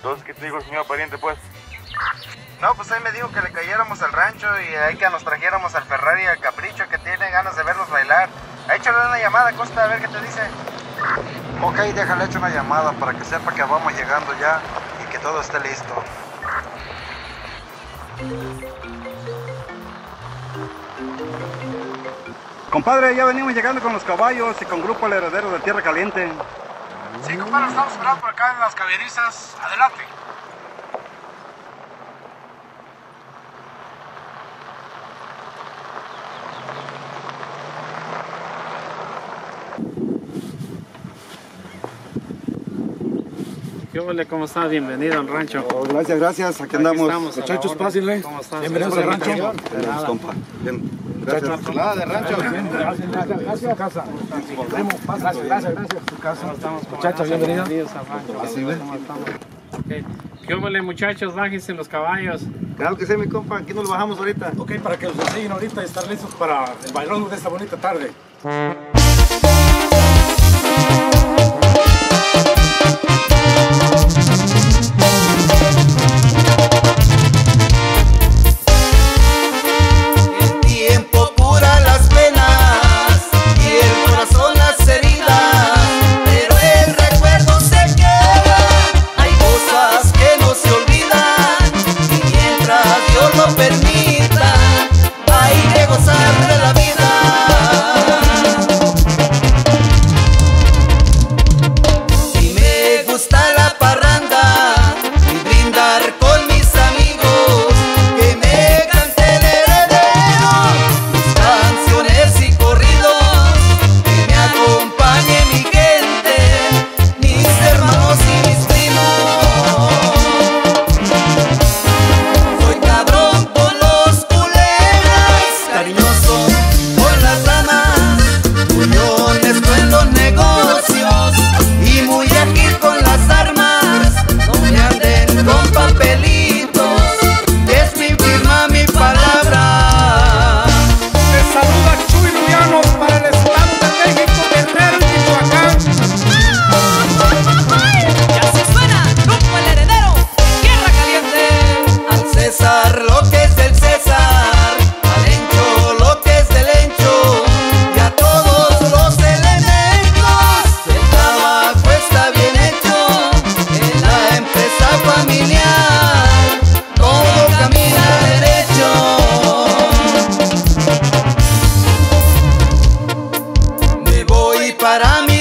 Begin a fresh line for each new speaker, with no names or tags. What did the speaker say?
Entonces, ¿qué te dijo el señor pariente, pues?
No, pues ahí me dijo que le cayéramos al rancho y ahí que nos trajéramos al Ferrari al Capricho que tiene ganas de vernos bailar. Échale una llamada, Costa, a ver qué te dice. Ok, déjale hecho una llamada para que sepa que vamos llegando ya y que todo esté listo.
Compadre, ya venimos llegando con los caballos y con Grupo El Heredero de Tierra Caliente.
Sí, compadre, estamos esperando por acá en las caballerizas. Adelante.
¿Cómo está? Bienvenido al rancho.
Oh, gracias, gracias. Aquí andamos.
estamos, a la
Muchachos, pásenle.
¿Cómo estás?
Bienvenidos al rancho.
Gracias, compa. Bien. Gracias.
Nada de rancho.
Gracias, gracias, gracias. Casa. Volvemos. Gracias, gracias, gracias. Su casa.
¿Cómo estamos? ¿Cómo
Muchachos, bienvenidos.
Bienvenidos al rancho.
Así ve.
¿Cómo estamos? Ok. ¿Qué huele, muchachos? Bájense los caballos.
Claro que sí, mi compa. Aquí nos bajamos ahorita.
Ok, para que los enseñen ahorita y estar listos para el bailón de esta bonita tarde. para mí.